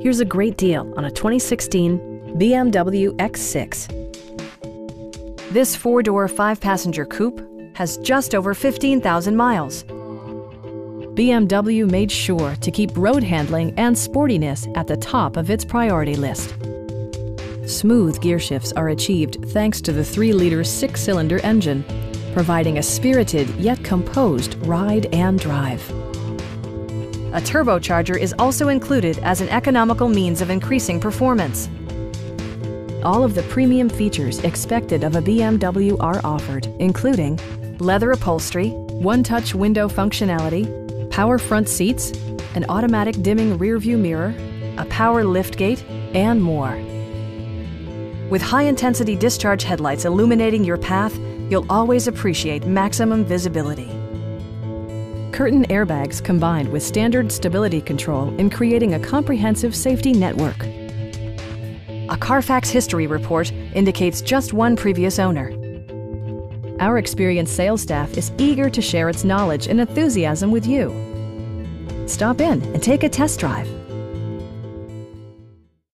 Here's a great deal on a 2016 BMW X6. This four-door, five-passenger coupe has just over 15,000 miles. BMW made sure to keep road handling and sportiness at the top of its priority list. Smooth gear shifts are achieved thanks to the 3-liter six-cylinder engine, providing a spirited yet composed ride and drive. A turbocharger is also included as an economical means of increasing performance. All of the premium features expected of a BMW are offered, including leather upholstery, one-touch window functionality, power front seats, an automatic dimming rearview mirror, a power liftgate, and more. With high-intensity discharge headlights illuminating your path, you'll always appreciate maximum visibility. Curtain airbags combined with standard stability control in creating a comprehensive safety network. A Carfax history report indicates just one previous owner. Our experienced sales staff is eager to share its knowledge and enthusiasm with you. Stop in and take a test drive.